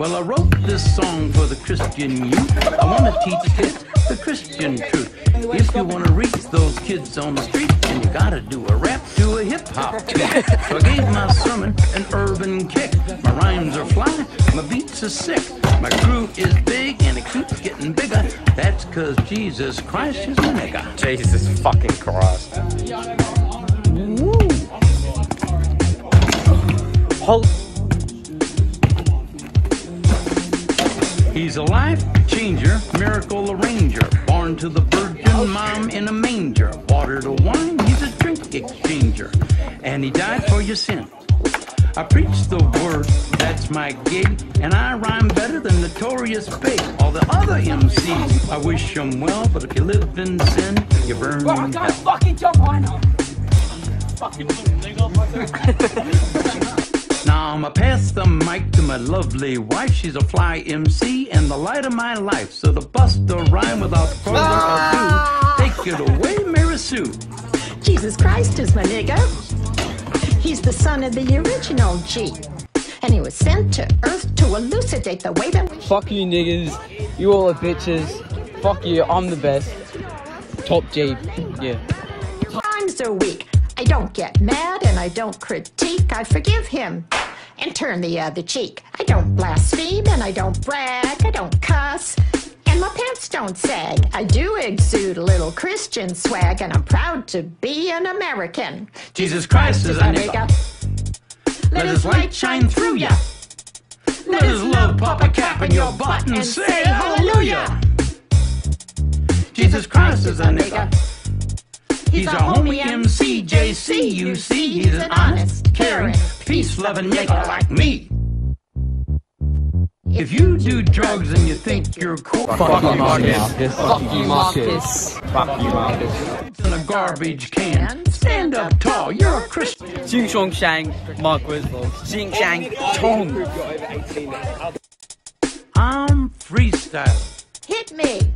Well, I wrote this song for the Christian youth. I want to teach kids the Christian truth. If you want to reach those kids on the street, then you gotta do a rap to a hip hop beat. So I gave my sermon an urban kick. My rhymes are fly, my beats are sick. My crew is big and it keeps getting bigger. That's cause Jesus Christ is a nigga. Jesus fucking Christ. Hold. He's a life changer, miracle arranger, born to the virgin mom in a manger. Water to wine, he's a drink exchanger, and he died for your sin. I preach the word, that's my gig, and I rhyme better than Notorious Big. All the other MCs, I wish them well, but if you live in sin, you burn Bro, I in gotta hell. fucking jump on him. Fucking nigga. Now I'ma pass the mic to my lovely wife. She's a fly MC and the light of my life. So to bust the rhyme without further ado, take it away, Mary Sue. Jesus Christ is my nigga. He's the son of the original G. And he was sent to earth to elucidate the way that we Fuck you niggas. You all are bitches. Fuck you. I'm the best. Top G. Yeah. times are weak. I don't get mad and I don't critique. I forgive him and turn the other cheek. I don't blaspheme and I don't brag. I don't cuss. And my pants don't sag. I do exude a little Christian swag, and I'm proud to be an American. Jesus Christ is a nigga. Let his light shine through ya. Let his love pop a cap in your butt and say hallelujah. Jesus Christ is a nigga. He's a homie MC, JC, you see. He's an honest, caring, peace-loving nigga like me. If you do drugs and you think you're cool, Fuck you, Marcus. Fuck you, Marcus. Fuck you, Marcus. in a garbage can, stand up tall. You're a Christian. Xing Shong Shang. Mark Wislow. Xing Shang Chong. I'm freestyle. Hit me.